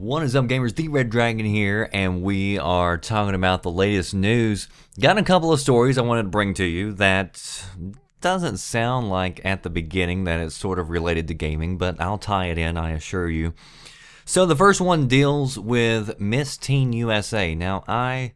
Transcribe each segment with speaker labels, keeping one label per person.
Speaker 1: What is up, gamers? The Red Dragon here, and we are talking about the latest news. Got a couple of stories I wanted to bring to you that doesn't sound like at the beginning that it's sort of related to gaming, but I'll tie it in, I assure you. So the first one deals with Miss Teen USA. Now, I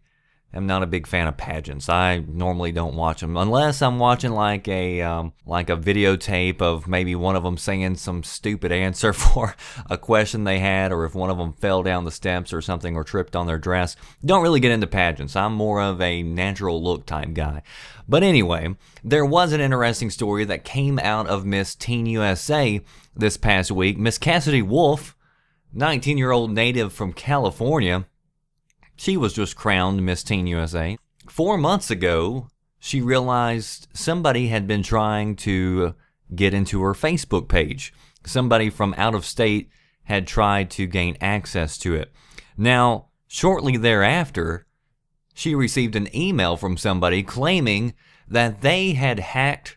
Speaker 1: am not a big fan of pageants. I normally don't watch them unless I'm watching like a um, like a videotape of maybe one of them saying some stupid answer for a question they had, or if one of them fell down the steps or something or tripped on their dress. Don't really get into pageants. I'm more of a natural look type guy. But anyway, there was an interesting story that came out of Miss Teen USA this past week. Miss Cassidy Wolf, 19 year old native from California she was just crowned Miss Teen USA. Four months ago, she realized somebody had been trying to get into her Facebook page. Somebody from out of state had tried to gain access to it. Now, shortly thereafter, she received an email from somebody claiming that they had hacked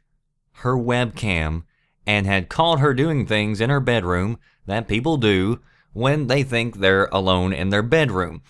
Speaker 1: her webcam and had caught her doing things in her bedroom that people do when they think they're alone in their bedroom.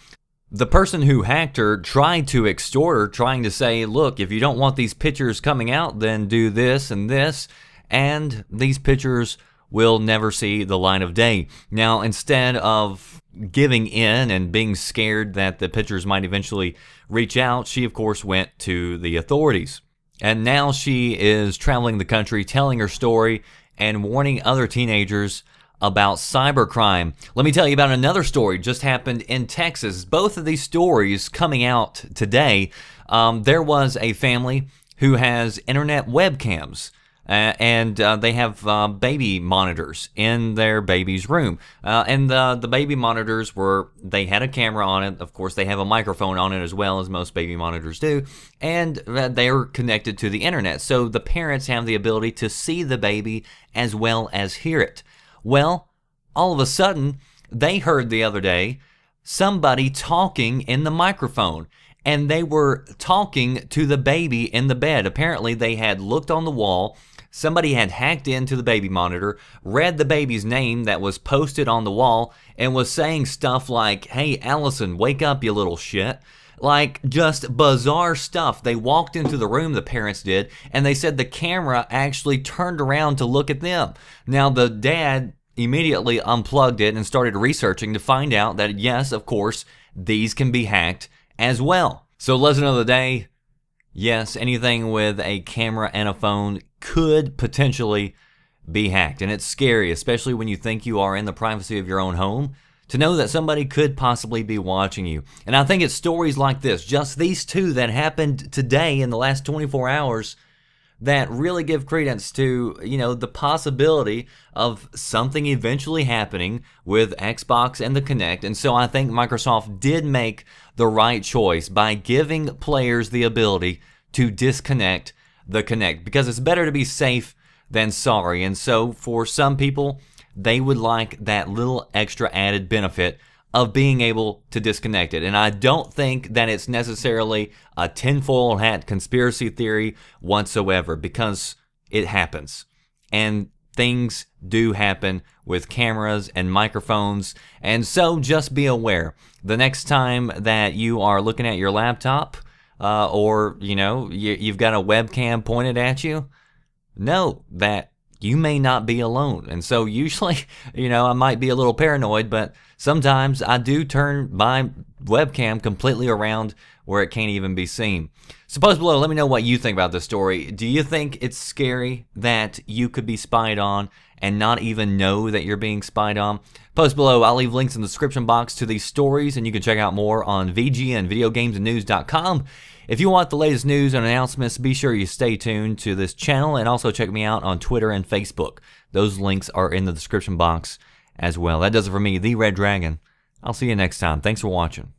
Speaker 1: The person who hacked her tried to extort her, trying to say, look, if you don't want these pictures coming out, then do this and this, and these pictures will never see the light of day. Now, instead of giving in and being scared that the pictures might eventually reach out, she, of course, went to the authorities. And now she is traveling the country telling her story and warning other teenagers about cybercrime. Let me tell you about another story just happened in Texas. Both of these stories coming out today. Um, there was a family who has internet webcams. Uh, and uh, they have uh, baby monitors in their baby's room. Uh, and the, the baby monitors were, they had a camera on it. Of course, they have a microphone on it as well, as most baby monitors do. And they are connected to the internet. So the parents have the ability to see the baby as well as hear it. Well, all of a sudden, they heard the other day somebody talking in the microphone and they were talking to the baby in the bed. Apparently, they had looked on the wall. Somebody had hacked into the baby monitor, read the baby's name that was posted on the wall, and was saying stuff like, Hey, Allison, wake up, you little shit. Like, just bizarre stuff. They walked into the room, the parents did, and they said the camera actually turned around to look at them. Now, the dad immediately unplugged it and started researching to find out that yes, of course, these can be hacked as well. So lesson of the day, yes, anything with a camera and a phone could potentially be hacked. And it's scary, especially when you think you are in the privacy of your own home, to know that somebody could possibly be watching you. And I think it's stories like this, just these two that happened today in the last 24 hours, that really give credence to, you know, the possibility of something eventually happening with Xbox and the Kinect. And so I think Microsoft did make the right choice by giving players the ability to disconnect the Kinect because it's better to be safe than sorry. And so for some people, they would like that little extra added benefit of being able to disconnect it. And I don't think that it's necessarily a tinfoil hat conspiracy theory whatsoever because it happens. And things do happen with cameras and microphones. And so just be aware the next time that you are looking at your laptop uh, or, you know, you, you've got a webcam pointed at you, know that you may not be alone. And so usually, you know, I might be a little paranoid, but sometimes I do turn my webcam completely around where it can't even be seen. Suppose below, let me know what you think about this story. Do you think it's scary that you could be spied on and not even know that you're being spied on? Post below. I'll leave links in the description box to these stories, and you can check out more on VGNVideoGamesAndNews.com. If you want the latest news and announcements, be sure you stay tuned to this channel and also check me out on Twitter and Facebook. Those links are in the description box as well. That does it for me, The Red Dragon. I'll see you next time. Thanks for watching.